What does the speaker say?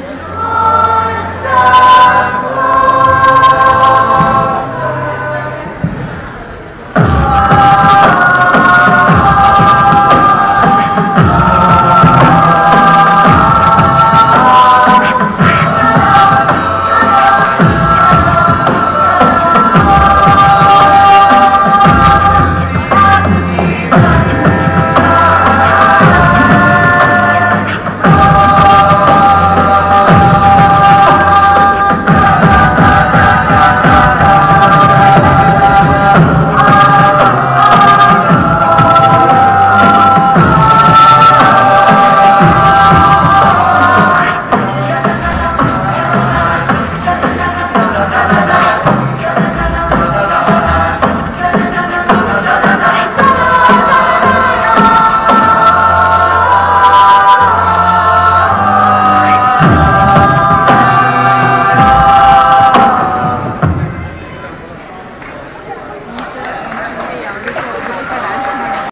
was